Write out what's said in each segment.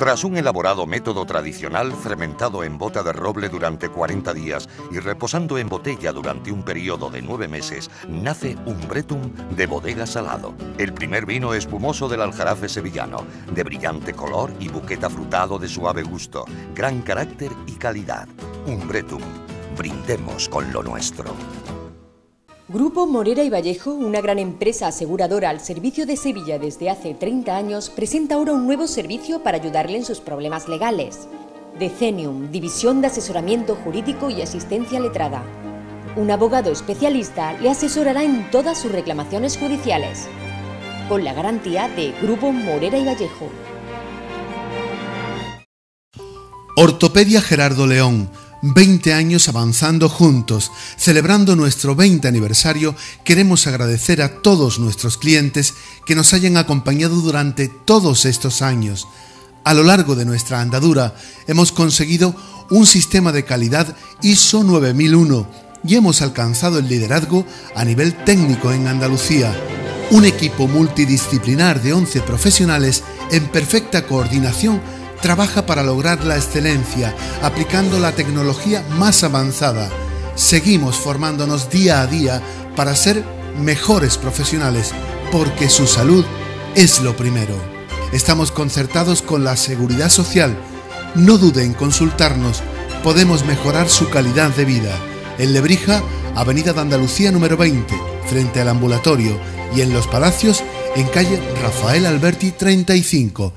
Tras un elaborado método tradicional fermentado en bota de roble durante 40 días y reposando en botella durante un periodo de nueve meses, nace un Bretum de bodega salado, el primer vino espumoso del aljarafe sevillano, de brillante color y buqueta frutado de suave gusto, gran carácter y calidad. Un Bretum. Brindemos con lo nuestro. Grupo Morera y Vallejo, una gran empresa aseguradora al servicio de Sevilla desde hace 30 años, presenta ahora un nuevo servicio para ayudarle en sus problemas legales. Decenium, División de Asesoramiento Jurídico y Asistencia Letrada. Un abogado especialista le asesorará en todas sus reclamaciones judiciales, con la garantía de Grupo Morera y Vallejo. Ortopedia Gerardo León 20 años avanzando juntos. Celebrando nuestro 20 aniversario, queremos agradecer a todos nuestros clientes que nos hayan acompañado durante todos estos años. A lo largo de nuestra andadura hemos conseguido un sistema de calidad ISO 9001 y hemos alcanzado el liderazgo a nivel técnico en Andalucía. Un equipo multidisciplinar de 11 profesionales en perfecta coordinación trabaja para lograr la excelencia, aplicando la tecnología más avanzada. Seguimos formándonos día a día para ser mejores profesionales, porque su salud es lo primero. Estamos concertados con la Seguridad Social. No dude en consultarnos, podemos mejorar su calidad de vida. En Lebrija, Avenida de Andalucía número 20, frente al ambulatorio, y en Los Palacios, en calle Rafael Alberti 35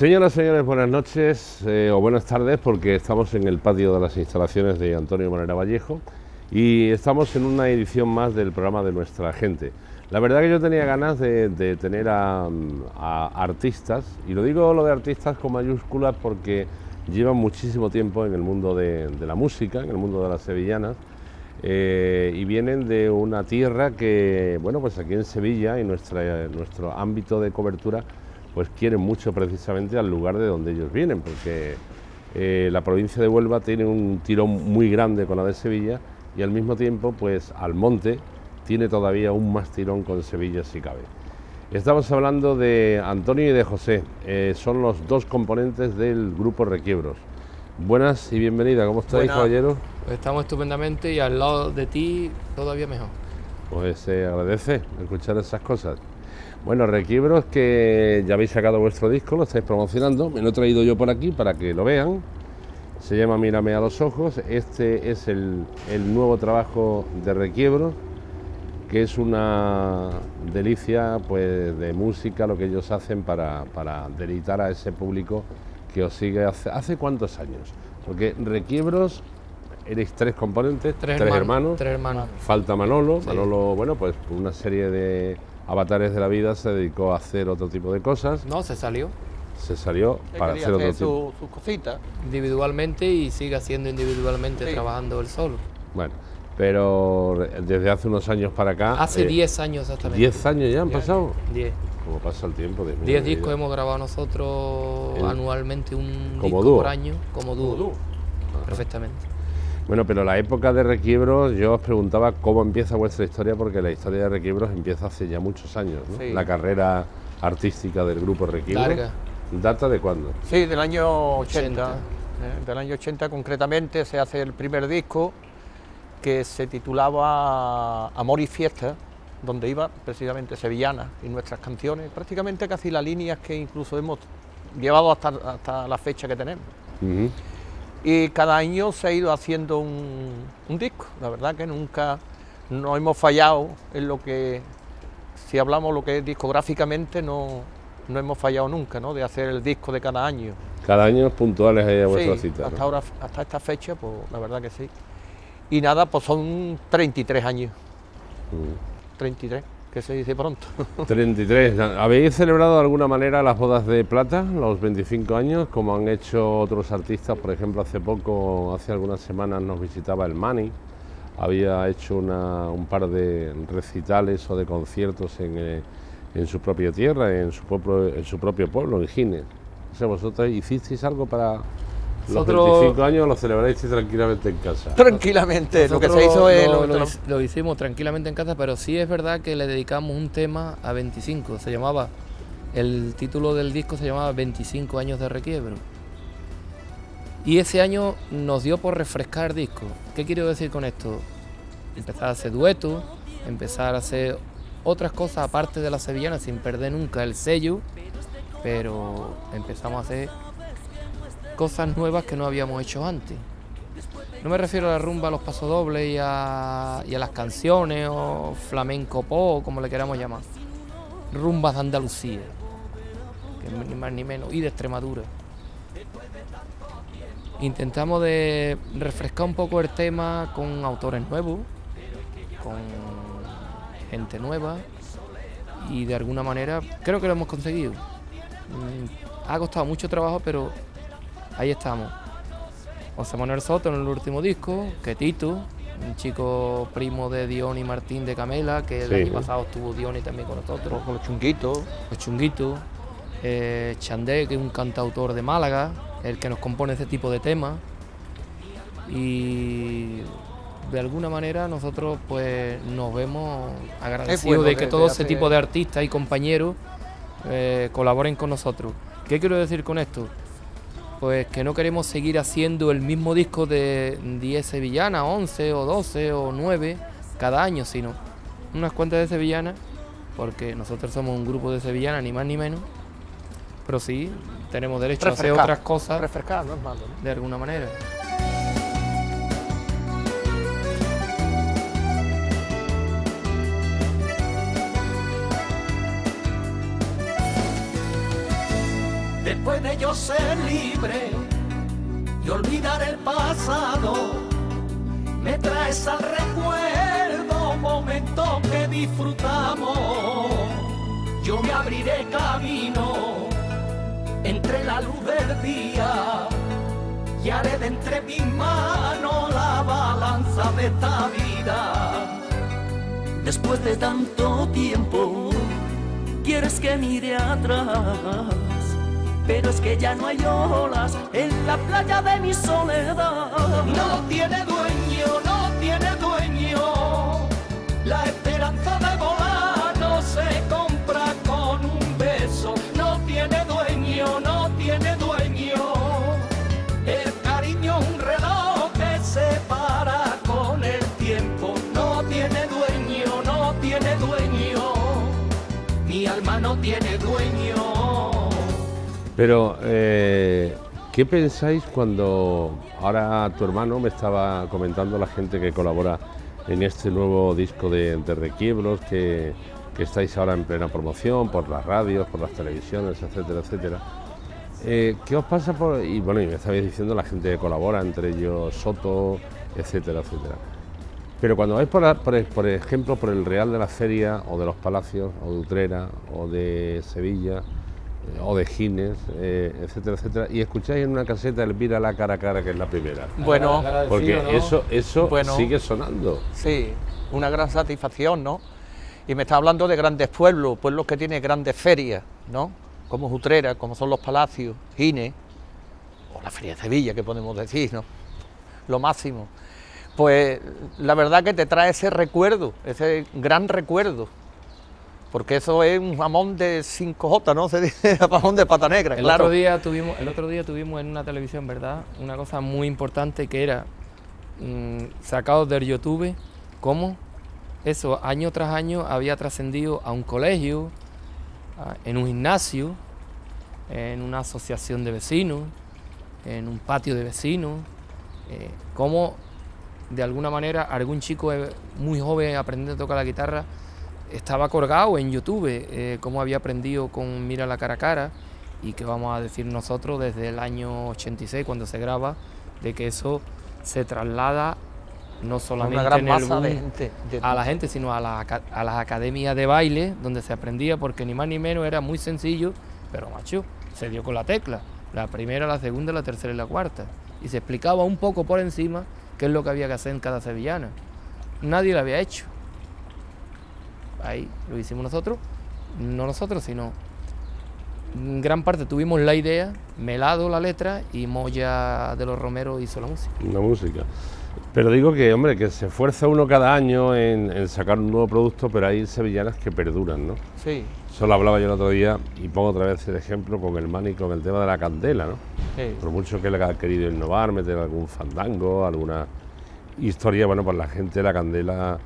Señoras señores, buenas noches eh, o buenas tardes porque estamos en el patio de las instalaciones de Antonio Manera Vallejo y estamos en una edición más del programa de Nuestra Gente. La verdad que yo tenía ganas de, tener a, artistas, y lo digo lo de artistas con mayúsculas porque llevan muchísimo tiempo en el mundo de, la música, en el mundo de las sevillanas, eh, y vienen de una tierra que, bueno, pues aquí en Sevilla y nuestro ámbito de cobertura pues quieren mucho precisamente al lugar de donde ellos vienen, porque eh, la provincia de Huelva tiene un tirón muy grande con la de Sevilla y al mismo tiempo, pues Almonte tiene todavía un más tirón con Sevilla si cabe. Estamos hablando de Antonio y de José, eh, son los dos componentes del grupo Requiebros. Buenas y bienvenida, ¿cómo estáis, caballero? Pues estamos estupendamente y al lado de ti todavía mejor. Pues se agradece escuchar esas cosas. Bueno, Requiebros que ya habéis sacado vuestro disco, lo estáis promocionando, me lo he traído yo por aquí para que lo vean. Se llama Mírame a los ojos. Este es el, nuevo trabajo de Requiebros, que es una delicia pues, de música, lo que ellos hacen para, para deleitar a ese público que os sigue hace, hace cuántos años. Porque Requiebros eres tres componentes, tres, hermanos, Tres hermanos. Falta Manolo. Manolo, bueno, pues una serie de Avatares de la Vida se dedicó a hacer otro tipo de cosas. No, se salió. Se salió para hacer, otro tipo. sus cositas. Individualmente y sigue haciendo individualmente, trabajando él solo. Bueno, pero desde hace unos años para acá. Hace 10 eh, años exactamente. 10 años ya han pasado. 10. Como pasa el tiempo. 10 discos hemos grabado nosotros anualmente, un disco por año, como dúo. Perfectamente. Bueno, pero la época de Requiebros, yo os preguntaba cómo empieza vuestra historia, porque la historia de Requiebros empieza hace ya muchos años, ¿no? La carrera artística del grupo Requiebros. Larga. ¿Data de cuándo? Sí, del año 80. ¿eh? del año 80 concretamente se hace el primer disco que se titulaba Amor y Fiesta, donde iba precisamente Sevillana y nuestras canciones, prácticamente casi las líneas que incluso hemos llevado hasta, hasta la fecha que tenemos y cada año se ha ido haciendo un, disco. La verdad que nunca no hemos fallado en lo que, si hablamos lo que es discográficamente, no, no hemos fallado nunca, ¿no? De hacer el disco de cada año. Cada año puntuales ahí a vuestra cita. Hasta ahora, hasta esta fecha, pues la verdad que sí. Y nada, pues son 33 años. 33 que se dice pronto. 33. ¿Habéis celebrado de alguna manera las bodas de plata, los 25 años, como han hecho otros artistas? Por ejemplo, hace poco, hace algunas semanas nos visitaba el Mani, había hecho un par de recitales o de conciertos en, eh, su propia tierra, en su, propio, en su propio pueblo, en Gines. O sea, vosotros hicisteis algo para los 25 años, lo celebráis tranquilamente en casa. Tranquilamente, lo que se hizo es... Lo, lo, hicimos tranquilamente en casa, pero sí es verdad que le dedicamos un tema a 25, se llamaba, el título del disco se llamaba 25 años de requiebro. Y ese año nos dio por refrescar disco. ¿Qué quiero decir con esto? Empezar a hacer duetos, empezar a hacer otras cosas aparte de la sevillana sin perder nunca el sello, pero empezamos a hacer cosas nuevas que no habíamos hecho antes. No me refiero a la rumba, a los pasodobles y a, y a las canciones o flamenco pop, como le queramos llamar. Rumbas de Andalucía, que ni más ni menos, y de Extremadura intentamos refrescar un poco el tema con autores nuevos, con gente nueva y de alguna manera creo que lo hemos conseguido. Mm, ha costado mucho trabajo, pero ahí estamos. José Manuel Soto en el último disco, que Tito, un chico primo de Diony Martín de Camela, que el año pasado estuvo Diony también con nosotros. Con los chunguitos. Los chunguitos. Eh, Chandé, que es un cantautor de Málaga, el que nos compone este tipo de temas. Y de alguna manera nosotros pues nos vemos agradecidos de que todo ese tipo de artistas y compañeros eh, colaboren con nosotros. ¿Qué quiero decir con esto? Pues que no queremos seguir haciendo el mismo disco de 10 sevillanas, 11 o 12 o 9 cada año, sino unas cuantas de sevillanas, porque nosotros somos un grupo de sevillanas, ni más ni menos, pero sí, tenemos derecho a hacer otras cosas. Refrescar, no es malo. De alguna manera. Ser libre y olvidar el pasado, me traes al recuerdo momento que disfrutamos. Yo me abriré camino entre la luz del día y haré de entre mis manos la balanza de esta vida. Después de tanto tiempo, quieres que mire atrás, pero es que ya no hay olas en la playa de mi soledad. No tiene dueño, no tiene dueño, la esperanza de volar no se compra con un beso, no tiene dueño no tiene dueño. El cariño un reloj que se para con el tiempo. No tiene dueño, no tiene dueño. Mi alma no tiene dueño. Pero, eh, ¿qué pensáis cuando ahora tu hermano me estaba comentando la gente que colabora en este nuevo disco de, de Requiebros que que estáis ahora en plena promoción por las radios, por las televisiones, etcétera, etcétera. Eh, ¿Qué os pasa por.? Y bueno, y me estabais diciendo la gente que colabora, entre ellos Soto, etcétera, etcétera. Pero cuando vais, por, por, ejemplo, por el Real de la Feria, o de los Palacios, o de Utrera, o de Sevilla, o de Gines, eh, etcétera, etcétera, y escucháis en una caseta el Mira la cara a cara, que es la primera. Bueno, porque eso, eso sigue sonando. Sí, una gran satisfacción, ¿no? Y me está hablando de grandes pueblos, pueblos que tienen grandes ferias, ¿no? Como Utrera, como son los Palacios, Gine, o la Feria de Sevilla, que podemos decir, ¿no? Lo máximo. Pues la verdad que te trae ese recuerdo, ese gran recuerdo. Porque eso es un jamón de 5J, ¿no? Se dice jamón de pata negra, el Otro día tuvimos, el otro día tuvimos en una televisión, ¿verdad? Una cosa muy importante que era mm, sacado del YouTube, cómo eso año tras año había trascendido a un colegio, en un gimnasio, en una asociación de vecinos, en un patio de vecinos, eh, como de alguna manera algún chico muy joven aprendiendo a tocar la guitarra estaba colgado en YouTube, eh, cómo había aprendido con Mira la cara a cara y que vamos a decir nosotros desde el año 86 cuando se graba, de que eso se traslada no solamente a la gente, sino a, las academias de baile donde se aprendía, porque ni más ni menos era muy sencillo, pero macho, se dio con la tecla, la primera, la segunda, la tercera y la cuarta, y se explicaba un poco por encima qué es lo que había que hacer en cada sevillana. Nadie lo había hecho. Ahí lo hicimos nosotros, no nosotros, sino en gran parte tuvimos la idea, Melado la letra y Moya de los Romeros hizo la música. La música. Pero digo que, hombre, que se esfuerza uno cada año en, en sacar un nuevo producto, pero hay sevillanas que perduran, ¿no? Sí, Solo hablaba yo el otro día y pongo otra vez el ejemplo con el Mani con el tema de la candela, ¿no? sí. Por mucho que le haya querido innovar, meter algún fandango, alguna historia, bueno, pues la gente la candela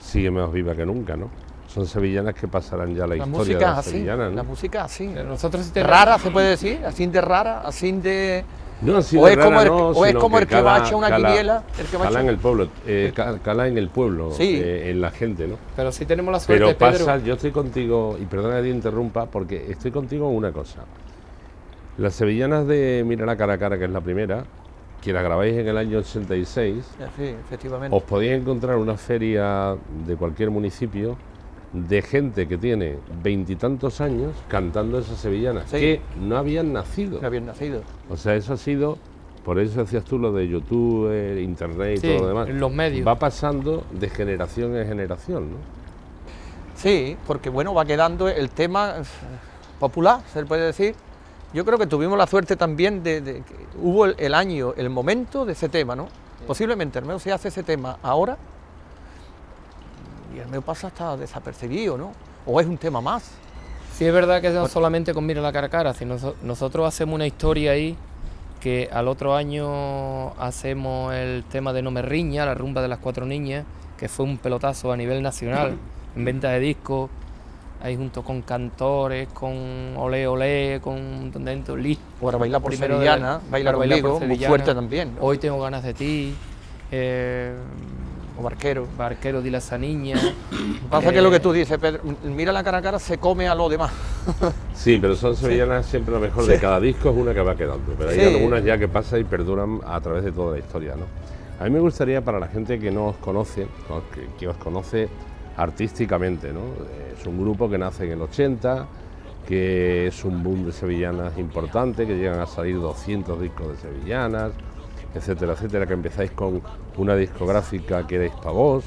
sigue más viva que nunca, ¿no? Son sevillanas que pasarán ya la, La historia música de es las así, sevillanas, ¿no? la música así. Nosotros Rara se puede decir, así de rara, así de... No, así o de es como rara el- no, o es como el que va a cala- echar una cala- quiniela, el que va cala en el pueblo, eh, ca- cala en el pueblo, Sí. eh, en la gente, ¿no? Pero sí tenemos la suerte, Pero Pedro. pasa, yo estoy contigo, y perdona que te interrumpa, porque estoy contigo en una cosa. Las sevillanas de Mira la cara a cara, que es la primera, que la grabáis en el año 86, Sí, efectivamente. os podéis encontrar una feria de cualquier municipio de gente que tiene veintitantos años cantando esas sevillanas, Sí. que no habían nacido. No habían nacido. O sea, eso ha sido, por eso decías tú lo de YouTube, Internet y Sí, todo lo demás. en los medios. Va pasando de generación en generación, ¿no? Sí, porque bueno, va quedando el tema eh, popular, se puede decir. Yo creo que tuvimos la suerte también de, de que hubo el, el año, el momento de ese tema, ¿no? Posiblemente el se hace ese tema ahora y meu pasa hasta desapercibido, ¿no? O es un tema más. Sí es verdad que no solamente con Mira la cara a cara, sino noso- nosotros hacemos una historia ahí que al otro año hacemos el tema de No me riña, la rumba de las cuatro niñas, que fue un pelotazo a nivel nacional, en venta de discos, ahí junto con cantores, con Olé Olé, con un montón de gente, Lis- O ahora baila por primero sevillana, baila para bailar por conmigo, muy sevillana, fuerte también. ¿no? Hoy tengo ganas de ti, eh, O barquero. Barquero dile a esa niña. Pasa que lo que eh, tú dices, Pedro, mira la cara a cara, se come a lo demás. Sí, pero son sevillanas siempre lo mejor de cada disco es una que va quedando, pero hay Sí. algunas ya que pasan y perduran a través de toda la historia, ¿no? A mí me gustaría para la gente que no os conoce, que, que os conoce artísticamente, ¿no? Eh, Es un grupo que nace en el 80, que es un boom de sevillanas importante, que llegan a salir 200 discos de sevillanas, etcétera, etcétera, que empezáis con una discográfica que erais Pavós,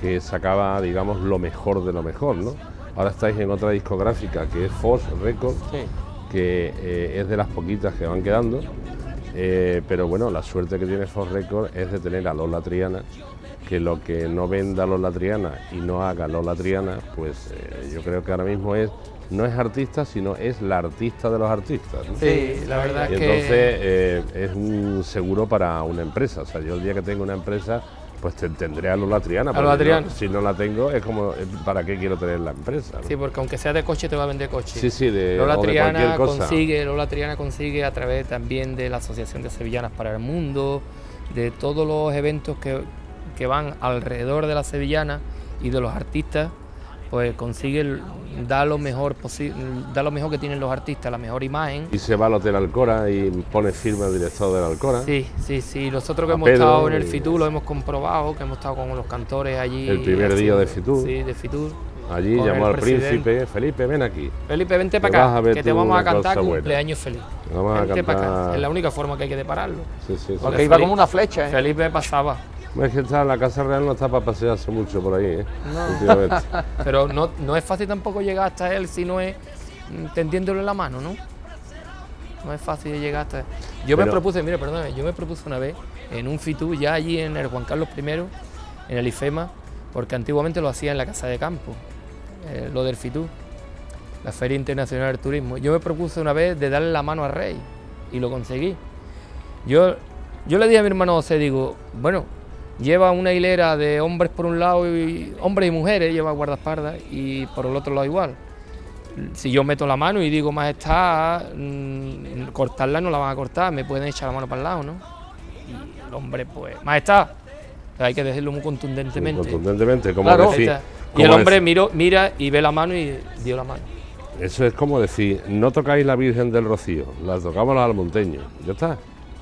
que sacaba, digamos, lo mejor de lo mejor, ¿no? Ahora estáis en otra discográfica que es Foss Records, Sí. que eh, es de las poquitas que van quedando, eh, pero bueno, la suerte que tiene Foss Records es de tener a Lola Triana, que lo que no venda Lola Triana y no haga Lola Triana, pues eh, yo creo que ahora mismo es no es artista, sino es la artista de los artistas. ¿no? Sí, la verdad Y es entonces que eh, es un seguro para una empresa. O sea, yo el día que tengo una empresa, pues te- tendré a Lola Triana. A Lola no- Triana. si no la tengo, es como, eh, ¿para qué quiero tener la empresa? no? Sí, porque aunque sea de coche te va a vender coche. Sí, sí, de, Lola o de Triana cualquier cosa. consigue, Lola Triana consigue a través también de la Asociación de Sevillanas para el Mundo, de todos los eventos que, que van alrededor de la sevillana y de los artistas, pues consigue dar lo mejor posible, dar lo mejor que tienen los artistas, la mejor imagen. Y se va al Hotel Alcora y pone firma el director del Alcora. Sí, sí, sí. Nosotros que A hemos Pedro estado en el Fitur lo hemos comprobado, que hemos estado con los cantores allí. El primer día de Fitur. Sí, de Fitur. Allí llamó al presidente. príncipe, Felipe, ven aquí. Felipe, vente para acá, que te vamos a cantar cumpleaños feliz. Vamos a Vente para acá. Es la única forma que hay que depararlo. Sí, sí, sí. Porque Felipe- iba como una flecha, ¿eh? Felipe pasaba. Es que está, la Casa Real no está para pasearse mucho por ahí, ¿eh? Últimamente. Pero no, no es fácil tampoco llegar hasta él si no es tendiéndole la mano, ¿no? No es fácil llegar hasta él. Yo me propuse, mira, perdóname, yo me propuse una vez en un FITU, ya allí en el Juan Carlos I, en el IFEMA, porque antiguamente lo hacía en la Casa de Campo, eh, lo del FITU, la Feria Internacional del Turismo. Yo me propuse una vez de darle la mano al rey y lo conseguí. Yo, yo le dije a mi hermano José, digo, bueno, lleva una hilera de hombres por un lado y hombres y mujeres, lleva guardaespaldas y por el otro lado igual. Si yo meto la mano y digo, majestad, mm, cortarla no la van a cortar, me pueden echar la mano para el lado, ¿no? Y el hombre, pues, majestad, hay que decirlo muy contundentemente. Contundentemente, como Claro. decir. Y el hombre miró, mira y ve la mano y dio la mano. Eso es como decir, no tocáis la Virgen del Rocío, la tocamos los almonteños. Ya está.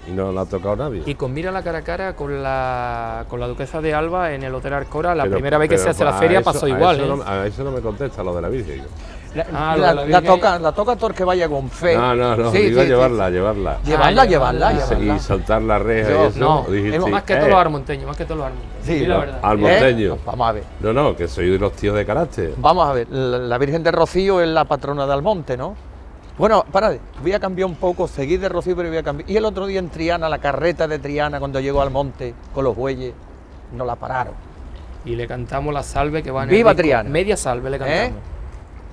Y no la ha tocado nadie. Y con mira la cara a cara con la, con la duquesa de Alba en el Hotel Arcora, la Pero- primera vez que se hace la feria eso- pasó a igual. eso ¿eh? no- a eso no me contesta lo de la Virgen. La, Ah, la- toca, la toca que vaya con fe. No, no, no, Sí, digo sí, sí. llevarla, llevarla. Llevarla, Ah, llevarla, llevarla. llevarla. Y saltar la reja Yo- y eso. No, dijiste, más que eh, todos los armonteños, más que todos los armonteños. Sí, la verdad. Monteño. ¿Eh? Vamos a ver. No, no, que soy de los tíos de carácter. Vamos a ver. La, la Virgen de Rocío es la patrona de Almonte, ¿no? Bueno, para, voy a cambiar un poco, seguir de Rocío, pero voy a cambiar. Y el otro día en Triana, la carreta de Triana, cuando llegó al monte con los bueyes, nos la pararon. Y le cantamos la salve que va en ¡Viva el. Triana! Media salve le ¿Eh? cantamos.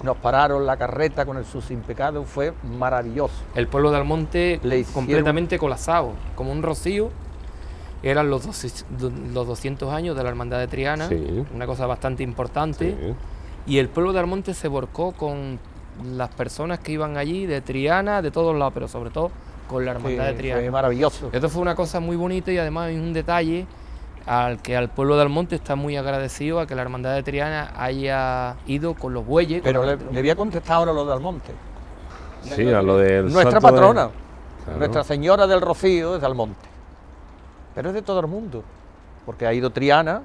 Nos pararon la carreta con el su sin pecado, fue maravilloso. El pueblo de Almonte Le hicieron- completamente colapsado, como un rocío. Eran los, doce- los 200 años de la Hermandad de Triana, Sí. una cosa bastante importante. Sí. Y el pueblo de Almonte se volcó con las personas que iban allí, de Triana, de todos lados, pero sobre todo con la Hermandad Sí, de Triana. fue maravilloso. Esto fue una cosa muy bonita y además es un detalle al que al pueblo de Almonte está muy agradecido a que la Hermandad de Triana haya ido con los bueyes. Pero los- le, le voy a contestar ahora lo de Almonte. Sí, a lo del Nuestra de- patrona, Claro. Nuestra Señora del Rocío es de Almonte. Pero es de todo el mundo, porque ha ido Triana.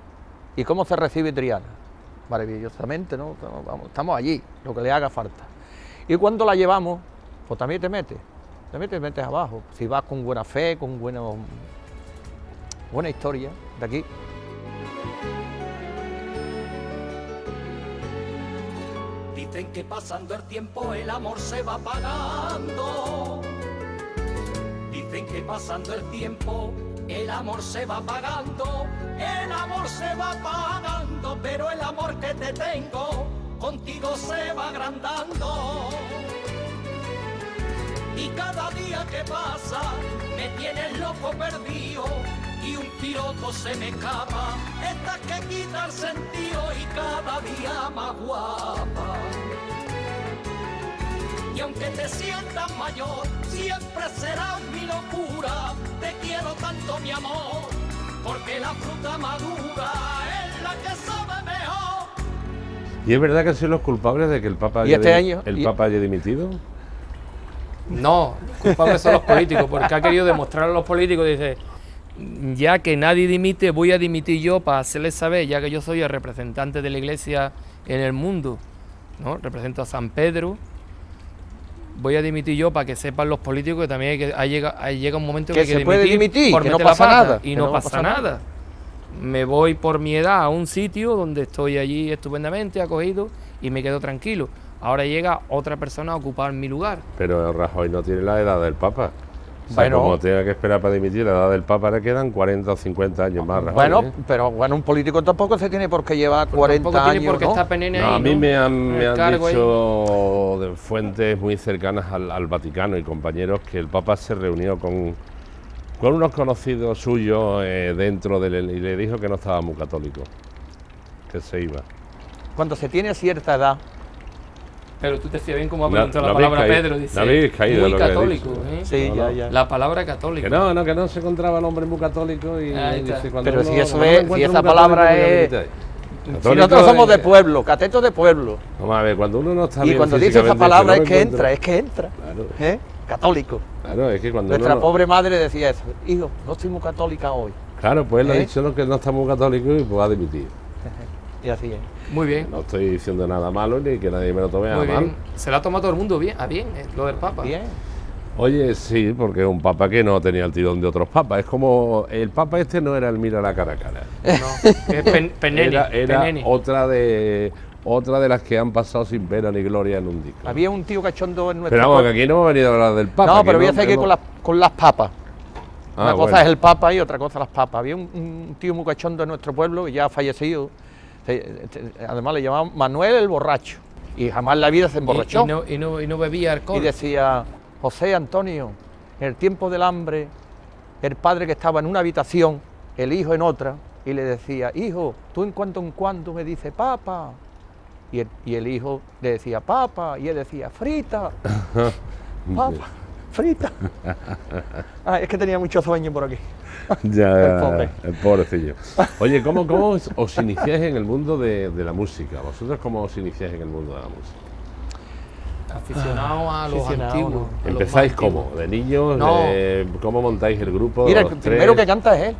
¿Y cómo se recibe Triana? Maravillosamente, ¿no? Estamos allí, lo que le haga falta. Y cuando la llevamos, pues también te metes, te metes, metes abajo. Si vas con buena fe, con buena, buena historia de aquí. Dicen que pasando el tiempo el amor se va apagando. Dicen que pasando el tiempo el amor se va apagando. El amor se va apagando, pero el amor que te tengo contigo se va agrandando. Y cada día que pasa me tienes loco perdido y un piroto se me escapa. Esta que quita el sentido y cada día más guapa. Y aunque te sientas mayor, siempre serás mi locura. Te quiero tanto mi amor, porque la fruta madura es la que sabe. ¿Y es verdad que han sido los culpables de que el Papa ¿Y haya, este año? el ¿Y- Papa haya dimitido? No, culpables son los políticos, porque ha querido demostrar a los políticos, dice, ya que nadie dimite, voy a dimitir yo para hacerles saber, ya que yo soy el representante de la iglesia en el mundo, ¿no? Represento a San Pedro, voy a dimitir yo para que sepan los políticos que también hay que, hay llega, hay llega un momento Que que, hay se puede dimitir, por que no pasa nada, y no, no pasa, pasa nada. nada. Me voy por mi edad a un sitio donde estoy allí estupendamente acogido y me quedo tranquilo. Ahora llega otra persona a ocupar mi lugar. Pero Rajoy no tiene la edad del Papa. O sea, Bueno. como tenga que esperar para dimitir, la edad del Papa le quedan 40 o 50 años más. Rajoy, Bueno, ¿eh? pero bueno, un político tampoco se tiene por qué llevar Pues 40 tampoco tiene años, ¿no? estar penene No, ahí, a mí ¿no? me han, me han ahí. dicho de fuentes muy cercanas al, al Vaticano y compañeros que el Papa se reunió con, con unos conocidos suyos eh, dentro del y le dijo que no estaba muy católico, que se iba. Cuando se tiene cierta edad, Pero tú te fías bien cómo ha La- preguntado la, palabra caído- Pedro, dice. habéis caído muy lo católico, dicho. ¿eh? sí, No, ya, ya. La palabra católico. Que no, no, que no se encontraba el hombre muy católico y dice, cuando Pero uno- si eso es- si esa palabra ¿qué es-? Si nosotros somos de pueblo, catetos de pueblo. Vamos a ver, cuando uno no está Y bien cuando dice esa palabra es que entra, es que entra. Claro, ¿eh? Católico. claro, es que cuando Nuestra uno pobre madre decía eso. Hijo, no estoy muy católica hoy. Claro, pues él ha ¿Eh? dicho lo que no está muy católico y pues ha dimitido. Y así es. Muy bien, No estoy diciendo nada malo ni que nadie me lo tome a muy mal. bien. Se la ha tomado todo el mundo bien, a bien, eh, lo del Papa. Bien. Oye, sí, porque es un papa que no tenía el tirón de otros papas. Es como el papa este no era el mira la cara a cara. No, es pen, peneni, Era, era peneni. otra de otra de las que han pasado sin pena ni gloria en un disco. Había un tío cachondo en nuestro Pero vamos, que aquí no hemos venido a hablar del papa. No, pero voy a hacer que con las, con las papas. Ah, Una cosa bueno. es el papa y otra cosa las papas. Había un, un tío muy cachondo en nuestro pueblo que ya ha fallecido. Además le llamaban Manuel el borracho. Y jamás la vida se Y- emborrachó. Y, no, y, no, y no bebía alcohol. Y decía, José Antonio, en el tiempo del hambre, el padre que estaba en una habitación, el hijo en otra, y le decía, hijo, tú en cuanto en cuanto me dices, papa. Y el, y el hijo le decía, papa, y él decía, frita, papa, frita. Ah, es que tenía mucho sueño por aquí. Ya, El pobre. el pobrecillo. Oye, ¿cómo, cómo os, os iniciáis en el mundo de, de la música? ¿Vosotros cómo os iniciáis en el mundo de la música? Aficionado a los Aficionado, antiguos. ¿Empezáis cómo? ¿De niños? No. De- ¿Cómo montáis el grupo? Mira, el primero que canta es él.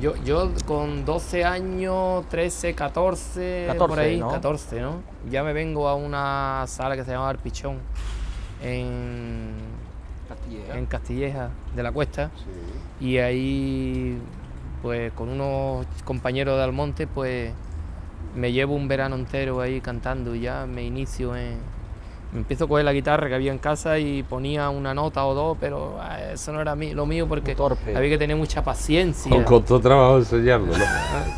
Yo, yo con 12 años, 13, 14, 14, por ahí, ¿no? 14, ¿no? Ya me vengo a una sala que se llama El Pichón en, en Castilleja de la Cuesta. Y ahí, pues con unos compañeros de Almonte, pues me llevo un verano entero ahí cantando y ya me inicio en, me empiezo a coger la guitarra que había en casa y ponía una nota o dos, pero ah, eso no era mí- lo mío porque torpe. había que tener mucha paciencia. Con costó trabajo enseñarlo, ¿no?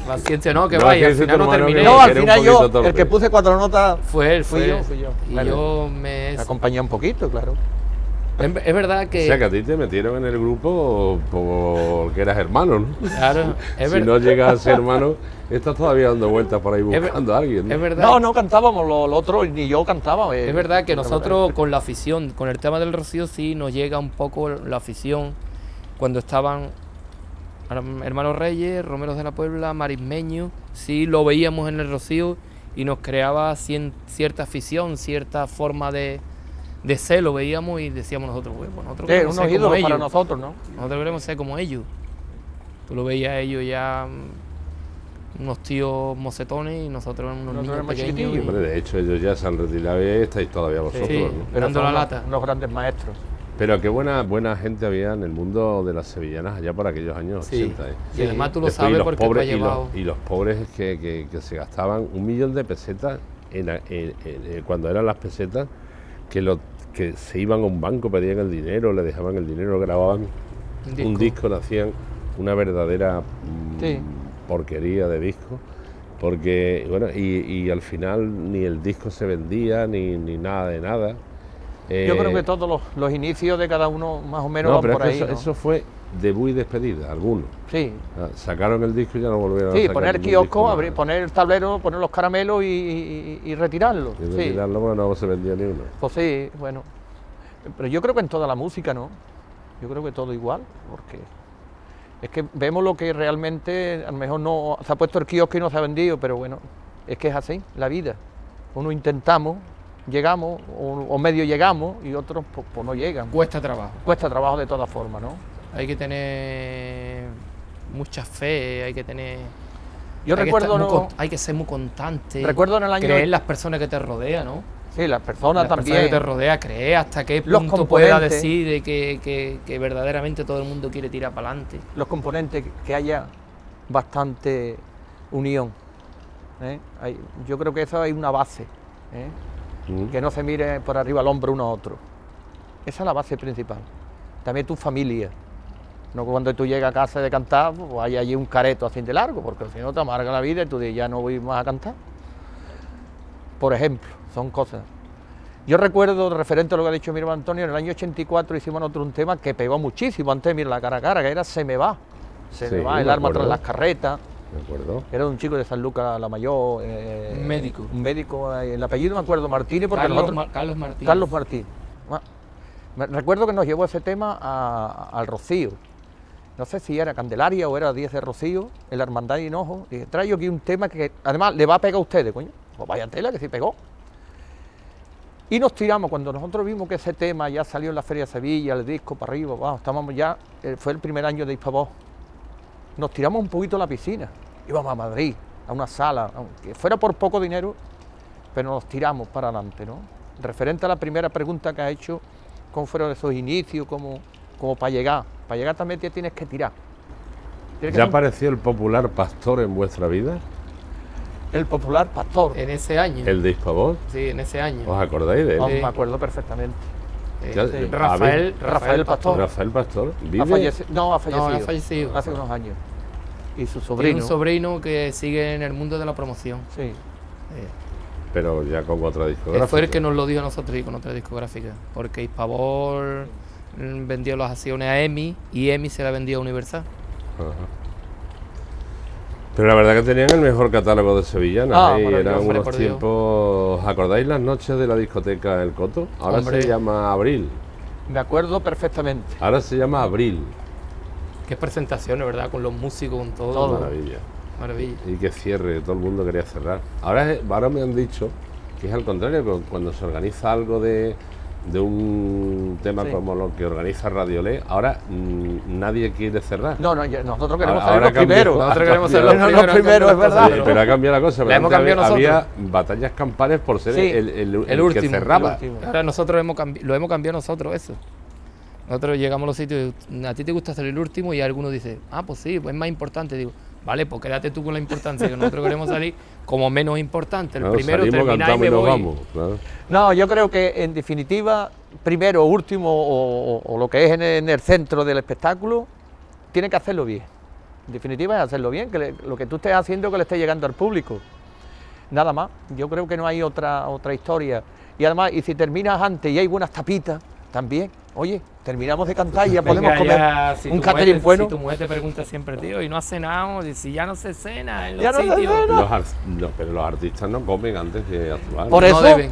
Paciencia no, que No, vaya, que al final no terminé. No, al final yo, torpe. el que puse cuatro notas, Fue él, Fui fue yo, fui yo. Y yo me... me acompañé un poquito, claro. Es, es verdad O que... sea que a ti te metieron en el grupo porque eras hermano, ¿no? Claro, es, si ver- no llegas a ser hermano, estás todavía dando vueltas por ahí buscando a alguien. ¿no? es verdad. No, no cantábamos lo, lo otro, ni yo cantaba. eh. Es verdad que nosotros con la afición, con el tema del Rocío sí nos llega un poco la afición cuando estaban herm- Hermanos Reyes, Romeros de la Puebla, Marismeño, sí lo veíamos en el Rocío y nos creaba cien- cierta afición, cierta forma de, de ser, lo veíamos y decíamos nosotros, "Bueno, pues nosotros Sí, queremos ser como ídolos para ellos, nosotros, ¿no? nosotros queremos ser como ellos. Tú lo veías a ellos ya mm, unos tíos mocetones y nosotros unos Nosotros niños éramos pequeños. y- Hombre, de hecho, ellos ya se han retirado y estáis todavía vosotros, Sí. ¿no? Pero Dando la lata. Unos grandes maestros. Pero qué buena buena gente había en el mundo de las sevillanas allá por aquellos años Sí. 80. ¿eh? Y además tú lo Después, y sabes porque tú has pobres, y, llevado... los, y los pobres que, que- que se gastaban un millón de pesetas en, en- en- en- cuando eran las pesetas, que, lo, que se iban a un banco, pedían el dinero, le dejaban el dinero, grababan Un un disco, le hacían una verdadera mm, Sí. porquería de disco. Porque, bueno, y, y al final ni el disco se vendía, ni, ni nada de nada. Yo creo Eh, que todos los, los inicios de cada uno más o menos no, van pero por es ahí. que eso, ¿no? eso fue debut y despedida, algunos. Sí, Ah, Sacaron el disco y ya no volvieron a sí sacar poner ningún kiosco, abrir, poner el tablero, poner los caramelos y, y- y retirarlo. Y sí. retirarlo, bueno, no se vendía ni uno. Pues sí, bueno. Pero yo creo que en toda la música, ¿no? Yo creo que todo igual, porque es que vemos lo que realmente, a lo mejor no se ha puesto el kiosco y no se ha vendido, pero bueno, es que es así, la vida. Uno intentamos, llegamos, o, o medio llegamos, y otros pues, pues no llegan. Cuesta trabajo. Cuesta trabajo de todas formas, ¿no? Hay que tener mucha fe, hay que tener. Yo hay que recuerdo, ¿no? hay que ser muy constante. Recuerdo en el año- Creer en las personas que te rodean, ¿no? sí, las personas las personas también. que te rodean, creer hasta qué Los punto pueda decir de que, que- que verdaderamente todo el mundo quiere tirar para adelante. los componentes, que haya bastante unión. ¿eh? Hay- yo creo que eso hay una base, ¿eh? Mm. que no se mire por arriba al hombro uno a otro. Esa es la base principal. También tu familia. No cuando tú llegas a casa de cantar, pues hay allí un careto así de largo, porque si no te amarga la vida y tú dices, ya no voy más a cantar. Por ejemplo, son cosas. Yo recuerdo, referente a lo que ha dicho mi hermano Antonio, en el año 84 hicimos nosotros un tema que pegó muchísimo antes de mirar la cara a cara, que era Se me va. Se Sí, me va, el me arma tras las carretas. ¿De acuerdo? Era un chico de San Lucas la Mayor. eh, Un médico. Un médico, eh, el apellido me acuerdo, Martínez, porque Carlos, nosotros- Mar- Carlos Martínez. Carlos Martín. Me- Recuerdo que nos llevó ese tema a- al Rocío. No sé si era Candelaria o era 10 de Rocío, en la Hermandad de Hinojo. Dije, traigo aquí un tema que además le va a pegar a ustedes, coño. Pues vaya tela que sí pegó. Y nos tiramos, cuando nosotros vimos que ese tema ya salió en la Feria de Sevilla, el disco para arriba, wow, estábamos ya, eh, fue el primer año de Hispavoz. Nos tiramos un poquito a la piscina, íbamos a Madrid, a una sala, aunque fuera por poco dinero, pero nos tiramos para adelante, ¿no? Referente a la primera pregunta que ha hecho, cómo fueron esos inicios, cómo, cómo para llegar. Para llegar también te tienes que tirar. Tienes ¿Ya apareció el popular pastor en vuestra vida? el popular pastor. En ese año. ¿El de Hispavoz? Sí, en ese año. ¿Os acordáis de él? Sí. me acuerdo perfectamente. Eh, Ya- sí. a Rafael, Rafael Pastor. Rafael Pastor. ¿Vive? Ha fallecido. No, ha fallecido. ha fallecido. Hace unos años. Y su Tiene sobrino. un sobrino que sigue en el mundo de la promoción. Sí. Eh, Pero ya con otra Él discográfica. fue el que nos lo dijo a nosotros y con otra discográfica. Porque Hispavor vendió las acciones a EMI y EMI se la vendió a Universal. Ajá. Pero la verdad que tenían el mejor catálogo de sevillanas. Ah, ¿eh? Eran Hombre, unos tiempos. ¿Os acordáis las noches de la discoteca El Coto? Ahora Hombre. se llama Abril. Me acuerdo perfectamente. Ahora se llama Abril. Qué presentaciones, ¿verdad? Con los músicos, con todo. Todo. Maravilla. Maravilla. Y que cierre, todo el mundo quería cerrar. Ahora, ahora me han dicho que es al contrario, cuando se organiza algo de, de un tema Sí. como lo que organiza Radiolé, ahora mm, nadie quiere cerrar. No, no, nosotros queremos Ahora- ser los primeros. Nosotros queremos ser los primeros. es verdad. Sí, pero ha cambiado la cosa. pero La hemos cambiado había, nosotros. había batallas campales por ser Sí. el, el- el El que último. cerraba. el último. Ahora nosotros hemos lo hemos cambiado nosotros eso. Nosotros llegamos a los sitios, a ti te gusta ser el último y alguno dice, ah, pues sí, pues es más importante. Digo, Vale, pues quédate tú con la importancia que nosotros queremos salir como menos importante. El Claro, primero salimos, terminar y me y nos voy. vamos. claro. No, yo creo que en definitiva, primero, último o, o- o lo que es en el, en el centro del espectáculo, tiene que hacerlo bien. En definitiva es hacerlo bien, que le- lo que tú estés haciendo que le esté llegando al público. Nada más, yo creo que no hay otra, otra historia. Y además, y si terminas antes y hay buenas tapitas, también, oye, terminamos de cantar y ya Venga, podemos comer ya, si un mujer catering te- bueno. Si tu mujer te pregunta siempre, tío, y no ha cenado, y si ya no se cena en los Ya no se sitios. cena. Los ar- no, pero los artistas no comen antes de actuar. Por No eso, deben.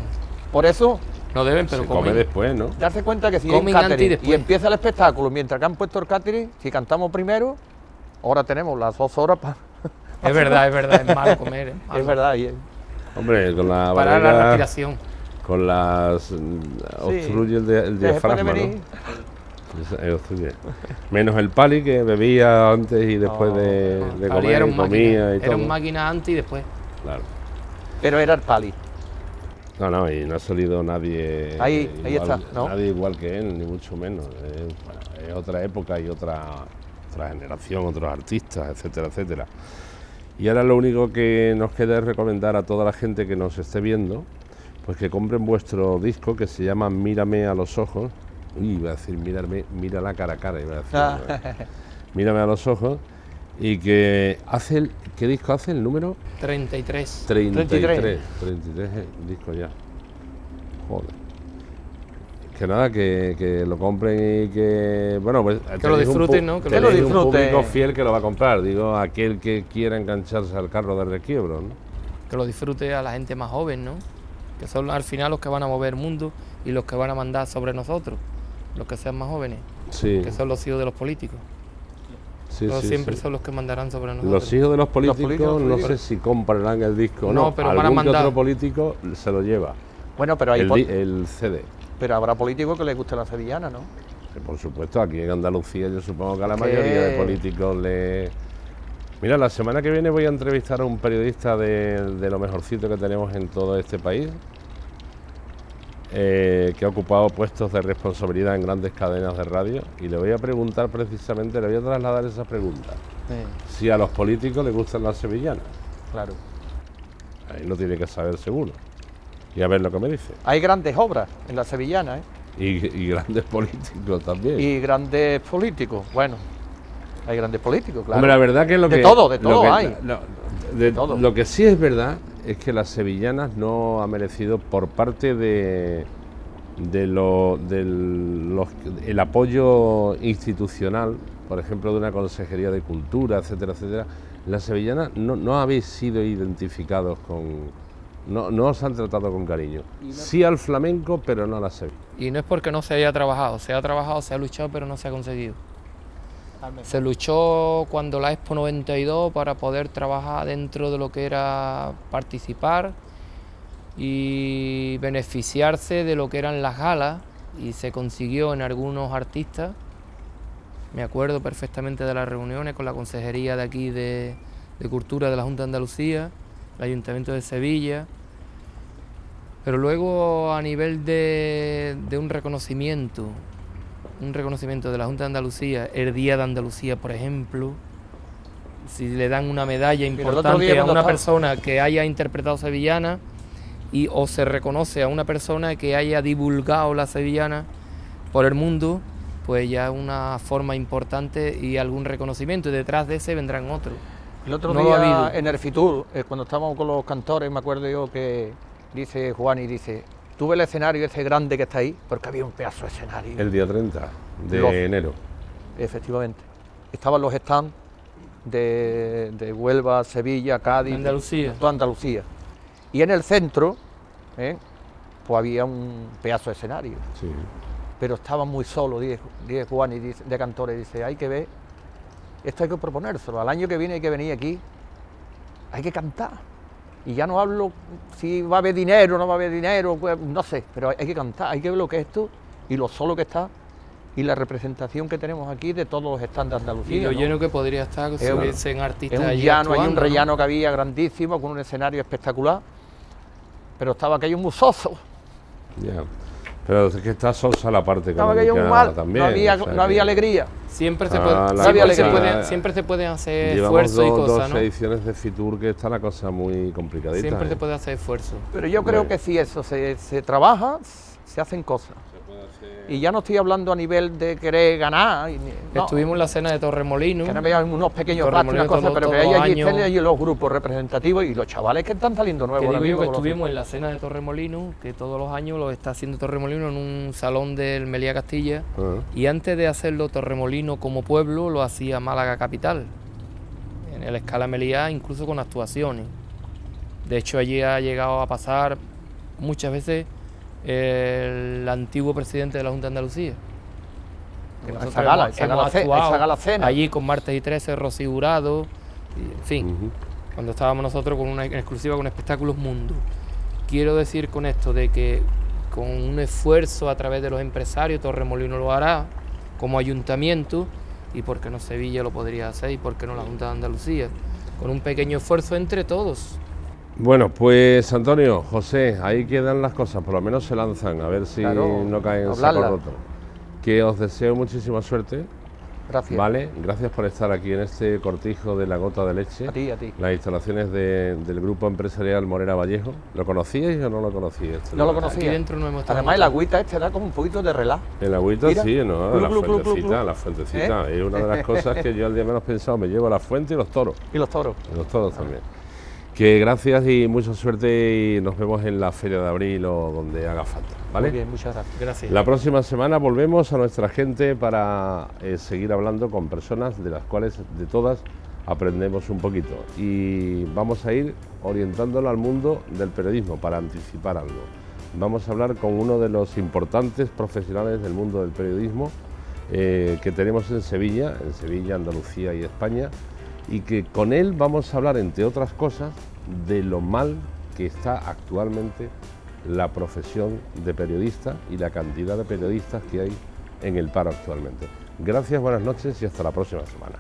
por eso, No deben, pero Se come comen. después, ¿no? darse cuenta que si hay un Comen antes y empieza el espectáculo, mientras que han puesto el catering, si cantamos primero, ahora tenemos las dos horas para... Es verdad, es verdad, es malo comer. Es, malo. Es verdad, y- Hombre, con la Parar la respiración. Con las... mm, obstruye el, di- el de diafragma, ¿no? eh, obstruye. Menos el pali que bebía antes y después No, de, de comer era y un comía máquina, y era todo. un máquina antes y después. Claro. pero era el pali. No, no, y no ha salido nadie Ahí- ahí está, ¿no? nadie igual que él, ni mucho menos. Es, bueno, es otra época y otra, otra generación, otros artistas, etcétera, etcétera. Y ahora lo único que nos queda es recomendar a toda la gente que nos esté viendo, pues que compren vuestro disco que se llama Mírame a los ojos. Uy, iba a decir, mírame, mira la cara a cara, iba a decir. Ah. Mírame a los ojos. Y que hace el, ¿qué disco hace? ¿El número? 33. 33. 33. 33 discos ya. Joder. Que nada, que, que lo compren y que. Bueno, pues. lo tenéis un disfruten, ¿no? Que lo tenéis un disfruten. público fiel que lo va a comprar. Digo, aquel que quiera engancharse al carro de requiebro, ¿no? Que lo disfrute a la gente más joven, ¿no? Que son al final los que van a mover el mundo y los que van a mandar sobre nosotros. Los que sean más jóvenes, Sí. que son los hijos de los políticos. sí, sí, siempre sí. son los que mandarán sobre nosotros. Los hijos de los políticos, políticos, no sé si comprarán el disco o no. No, pero van a Algún que mandar. otro político se lo lleva. Bueno, pero, hay El, el CD. pero habrá políticos que les guste la sevillana, ¿no? Que por supuesto, aquí en Andalucía yo supongo que a la mayoría de políticos le... Mira, la semana que viene voy a entrevistar a un periodista de, de lo mejorcito que tenemos en todo este país, eh, que ha ocupado puestos de responsabilidad en grandes cadenas de radio, y le voy a preguntar precisamente, le voy a trasladar esa pregunta, si a los políticos les gustan las sevillanas. claro. Ahí lo tiene que saber seguro. Y a ver lo que me dice. Hay grandes obras en la sevillana, ¿eh? Y, y grandes políticos también. Y grandes políticos, bueno, hay grandes políticos, claro. Hombre, la verdad que lo De que. todo, de lo todo que- hay. lo- de- todo. Lo que sí es verdad es que las sevillanas no ha merecido por parte de de lo del los- el apoyo institucional, por ejemplo, de una consejería de cultura, etcétera, etcétera. Las sevillanas no, no habéis sido identificados con. No, no os han tratado con cariño. Sí al flamenco, pero no a la sevilla. Y no es porque no se haya trabajado, se ha trabajado, se ha luchado, pero no se ha conseguido. Se luchó cuando la Expo 92 para poder trabajar dentro de lo que era participar y beneficiarse de lo que eran las galas y se consiguió en algunos artistas. Me acuerdo perfectamente de las reuniones con la consejería de aquí de, de Cultura de la Junta de Andalucía, el Ayuntamiento de Sevilla, pero luego a nivel de, de un reconocimiento, un reconocimiento de la Junta de Andalucía, el Día de Andalucía, por ejemplo, si le dan una medalla importante a una persona que haya interpretado sevillana y o se reconoce a una persona que haya divulgado la sevillana por el mundo, pues ya es una forma importante y algún reconocimiento y detrás de ese vendrán otros. El otro No día en el Fitur, eh, cuando estábamos con los cantores, me acuerdo yo que dice Juan y dice, tuve el escenario ese grande que está ahí, porque había un pedazo de escenario. El día 30 de Los- enero. Efectivamente. Estaban los stands de, de Huelva, Sevilla, Cádiz, Andalucía. toda Andalucía. Y en el centro, ¿eh? pues había un pedazo de escenario. Sí. pero estaba muy solo, dice Juan y dice, de cantores, dice, hay que ver, esto hay que proponérselo, al año que viene hay que venir aquí, hay que cantar. Y ya no hablo si va a haber dinero o no va a haber dinero, pues, no sé, pero hay que cantar, hay que ver lo que es esto y lo solo que está y la representación que tenemos aquí de todos los estándares de Andalucía. Y lo ¿no? lleno que podría estar si Es un- hubiesen artistas Es un allí llano, hay un rellano que había grandísimo, con un escenario espectacular, pero estaba aquello muy soso. Ya. Pero es que está sosa la parte económica aquello muy mal, también. no había, o sea no había que- alegría. Siempre se Ah, puede, la siempre, cosa- se puede, siempre se puede hacer Llevamos esfuerzo y cosas, dos ¿no? ediciones de Fitur que está la cosa muy complicadita. Siempre ¿eh? se puede hacer esfuerzo. Pero yo creo Hombre. que si eso se, se trabaja, se hacen cosas. Y ya no estoy hablando a nivel de querer ganar. no, Estuvimos en la cena de Torremolino. que unos pequeños pastos, una cosa, todo- pero que todos hay allí años. estén allí los grupos representativos y los chavales que están saliendo nuevos. Que digo yo que los estuvimos en la cena de Torremolino, que todos los años lo está haciendo Torremolino en un salón del Melía Castilla. Ah. Y antes de hacerlo Torremolino como pueblo, lo hacía Málaga Capital. En el Escala Meliá, incluso con actuaciones. De hecho, allí ha llegado a pasar muchas veces el antiguo presidente de la Junta de Andalucía. Que Esa nosotros gala, hemos- esa hemos gala esa gala cena. Allí con Martes y 13, Rosy Jurado, en fin cuando estábamos nosotros con una en exclusiva con Espectáculos Mundo. Quiero decir con esto de que con un esfuerzo a través de los empresarios, Torremolino lo hará como ayuntamiento y por qué no Sevilla lo podría hacer y por qué no la Junta de Andalucía. Con un pequeño esfuerzo entre todos. Bueno, pues Antonio, José, ahí quedan las cosas, por lo menos se lanzan, a ver si Claro, no caen en saco roto. Que os deseo muchísima suerte, Gracias. ¿vale? Gracias por estar aquí en este cortijo de la gota de leche. A ti, a ti. Las instalaciones de- del grupo empresarial Morera Vallejo. ¿Lo conocíais o no lo conocíais? este No lo conocía. Aquí dentro no hemos estado Además, el agüita este da como un poquito de relax. El agüita Mira. sí, ¿no? La fuentecita, la fuentecita. Es una de las cosas que yo al día menos pensado, me llevo la fuente y los toros. Y los toros. Y los toros también. Que gracias y mucha suerte y nos vemos en la Feria de Abril o donde haga falta, ¿vale? Muy bien, muchas gracias. Gracias. La próxima semana volvemos a nuestra gente para eh, seguir hablando con personas de las cuales de todas aprendemos un poquito y vamos a ir orientándolo al mundo del periodismo para anticipar algo. Vamos a hablar con uno de los importantes profesionales del mundo del periodismo eh, que tenemos en Sevilla, en Sevilla, Andalucía y España, y que con él vamos a hablar, entre otras cosas, de lo mal que está actualmente la profesión de periodista y la cantidad de periodistas que hay en el paro actualmente. Gracias, buenas noches y hasta la próxima semana.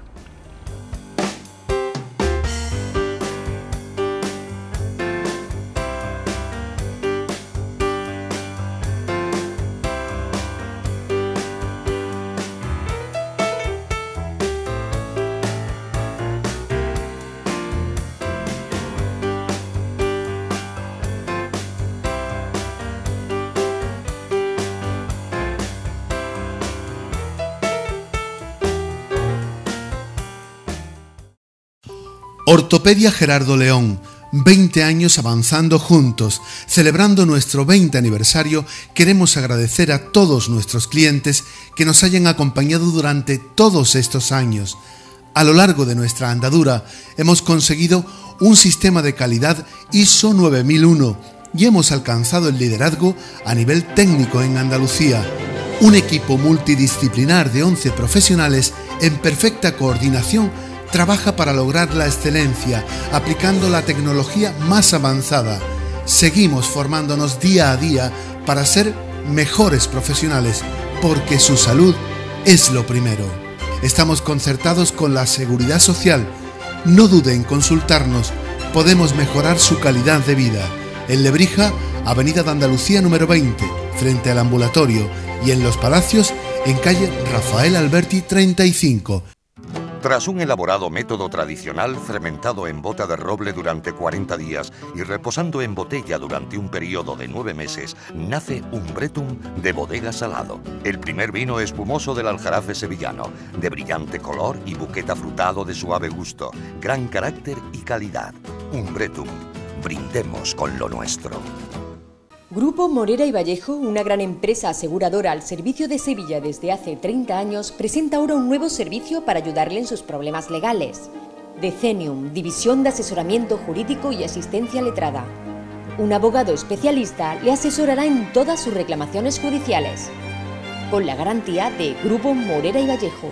Ortopedia Gerardo León, 20 años avanzando juntos. Celebrando nuestro 20 aniversario, queremos agradecer a todos nuestros clientes que nos hayan acompañado durante todos estos años. A lo largo de nuestra andadura hemos conseguido un sistema de calidad ISO 9001 y hemos alcanzado el liderazgo a nivel técnico en Andalucía. Un equipo multidisciplinar de 11 profesionales en perfecta coordinación trabaja para lograr la excelencia, aplicando la tecnología más avanzada. Seguimos formándonos día a día para ser mejores profesionales, porque su salud es lo primero. Estamos concertados con la Seguridad Social. No dude en consultarnos, podemos mejorar su calidad de vida. En Lebrija, Avenida de Andalucía número 20, frente al ambulatorio, y en Los Palacios, en calle Rafael Alberti 35. Tras un elaborado método tradicional fermentado en bota de roble durante 40 días y reposando en botella durante un periodo de 9 meses, nace un Bretum de bodega salado, el primer vino espumoso del aljarafe sevillano, de brillante color y buquete afrutado de suave gusto, gran carácter y calidad. Un Bretum. Brindemos con lo nuestro. Grupo Morera y Vallejo, una gran empresa aseguradora al servicio de Sevilla desde hace 30 años, presenta ahora un nuevo servicio para ayudarle en sus problemas legales. Decenium, División de Asesoramiento Jurídico y Asistencia Letrada. Un abogado especialista le asesorará en todas sus reclamaciones judiciales, con la garantía de Grupo Morera y Vallejo.